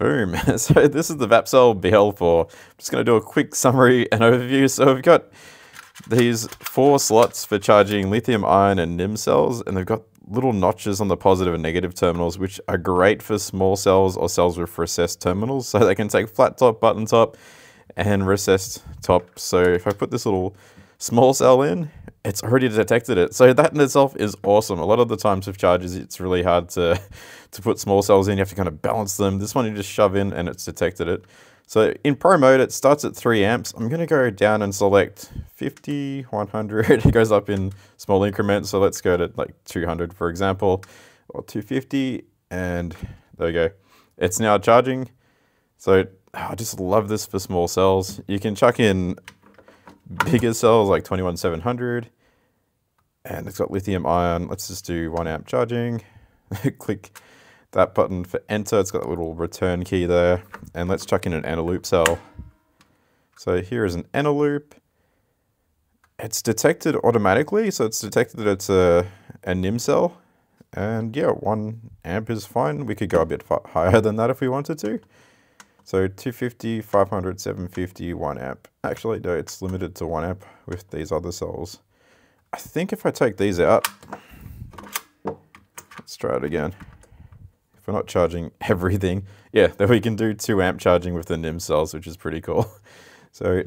Boom. So this is the Vapcell BL4. I'm just going to do a quick summary and overview. So we've got these four slots for charging lithium ion and NiMH cells, and they've got little notches on the positive and negative terminals, which are great for small cells or cells with recessed terminals. So they can take flat top, button top, and recessed top. So if I put this little small cell in, it's already detected it. So that in itself is awesome. A lot of the times with chargers, it's really hard to, to put small cells in. You have to kind of balance them. This one you just shove in and it's detected it. So in Pro mode, it starts at 3 amps. I'm going to go down and select 50, 100. it goes up in small increments. So let's go to like 200, for example, or 250. And there we go. It's now charging. So oh, I just love this for small cells. You can chuck in bigger cells like 21700 and it's got lithium ion. Let's just do one amp charging. Click that button for enter. It's got a little return key there. And let's chuck in an Eneloop cell. So here is an Eneloop. It's detected automatically, so it's detected that it's a, a NiMH cell. And yeah, one amp is fine. We could go a bit higher than that if we wanted to. So 250, 500, 750, 1 amp. Actually, no, it's limited to 1 amp with these other cells. I think if I take these out, let's try it again if we're not charging everything, yeah, then we can do 2 amp charging with the NiMH cells, which is pretty cool. So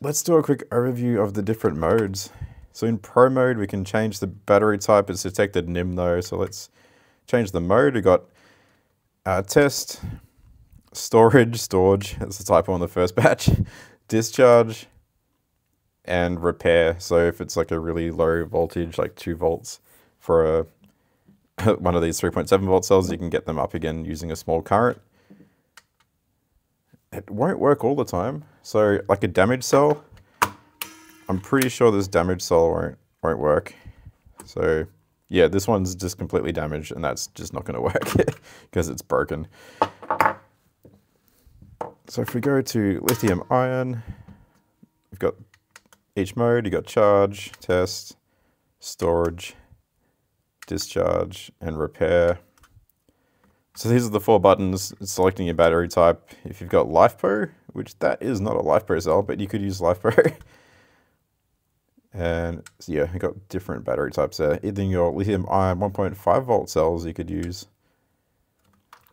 let's do a quick overview of the different modes. So in Pro mode, we can change the battery type. It's detected NiMH though, so let's change the mode. We got uh, test, storage, storage, that's the typo on the first batch, discharge, and repair. So if it's like a really low voltage, like 2 volts for a one of these 3.7 volt cells, you can get them up again using a small current. It won't work all the time. So like a damaged cell, I'm pretty sure this damaged cell won't, won't work. So yeah, this one's just completely damaged and that's just not gonna work because it's broken. So if we go to lithium ion, we've got each mode, you've got charge, test, storage, discharge, and repair. So these are the four buttons, selecting your battery type. If you've got LiFePO, which that is not a LiFePO cell, but you could use LiFePO. and so yeah, you've got different battery types there. Either your lithium ion 1.5 volt cells you could use.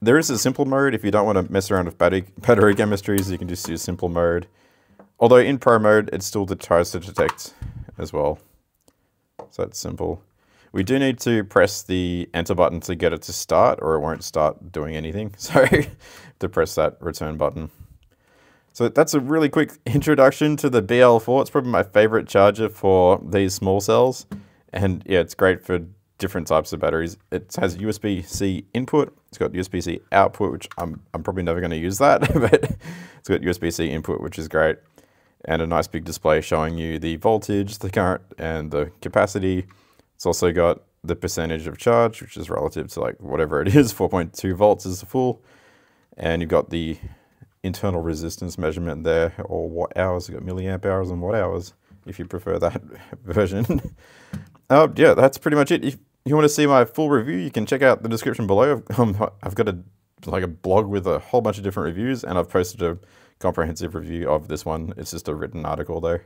There is a simple mode if you don't want to mess around with battery, battery chemistries, you can just use simple mode. Although in pro mode, it still tries to detect as well. So that's simple. We do need to press the enter button to get it to start or it won't start doing anything. So to press that return button. So that's a really quick introduction to the BL4. It's probably my favorite charger for these small cells. And yeah, it's great for different types of batteries. It has USB-C input. It's got USB-C output, which I'm, I'm probably never going to use that, but it's got USB-C input, which is great. And a nice big display showing you the voltage, the current, and the capacity. It's also got the percentage of charge, which is relative to like whatever it is, 4.2 volts is the full. And you've got the internal resistance measurement there, or watt hours. You've got milliamp hours and watt hours, if you prefer that version. uh, yeah, that's pretty much it. If you want to see my full review, you can check out the description below. I've, um, I've got a like a blog with a whole bunch of different reviews, and I've posted a comprehensive review of this one. It's just a written article though.